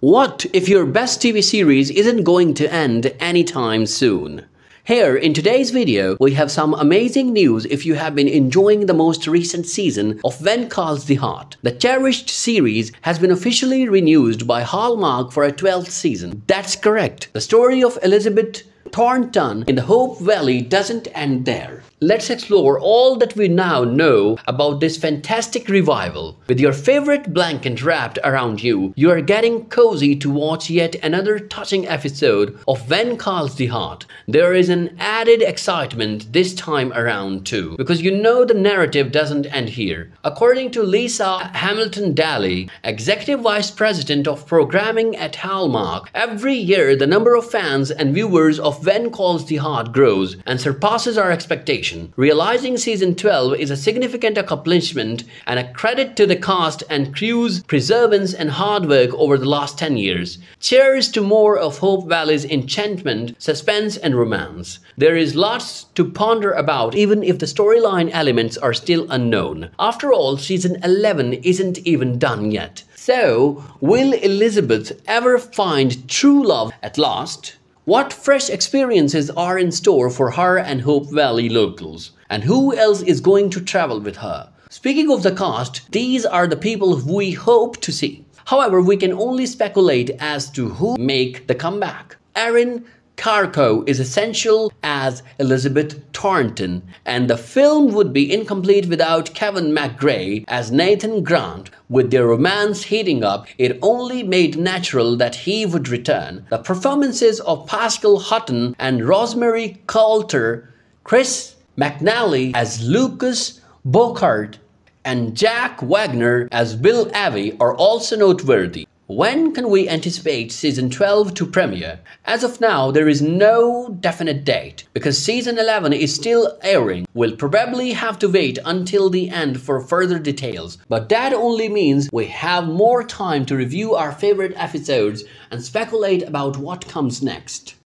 What if your best TV series isn't going to end anytime soon? Here in today's video, we have some amazing news if you have been enjoying the most recent season of When Calls the Heart. The cherished series has been officially renewed by Hallmark for a 12th season. That's correct. The story of Elizabeth Thornton in the Hope Valley doesn't end there. Let's explore all that we now know about this fantastic revival. With your favorite blanket wrapped around you, you are getting cozy to watch yet another touching episode of When Calls the Heart. There is an added excitement this time around too, because you know the narrative doesn't end here. According to Lisa Hamilton Daly, Executive Vice President of Programming at Hallmark, every year the number of fans and viewers of When Calls the Heart grows and surpasses our expectation. Realizing season 12 is a significant accomplishment and a credit to the cast and crew's perseverance and hard work over the last 10 years. Cheers to more of Hope Valley's enchantment, suspense, and romance. There is lots to ponder about, even if the storyline elements are still unknown. After all, season 11 isn't even done yet. So, will Elizabeth ever find true love at last? What fresh experiences are in store for her and Hope Valley locals? And who else is going to travel with her? Speaking of the cast, these are the people we hope to see. However, we can only speculate as to who make the comeback. Erin Krakow is essential as Elizabeth Thornton, and the film would be incomplete without Kevin McGarry as Nathan Grant. With their romance heating up, it only made natural that he would return. The performances of Pascale Hutton and Rosemary Coulter, Chris McNally as Lucas Bouchard, and Jack Wagner as Bill Avery are also noteworthy. When can we anticipate season 12 to premiere? As of now, there is no definite date because season 11 is still airing. We'll probably have to wait until the end for further details, but that only means we have more time to review our favorite episodes and speculate about what comes next.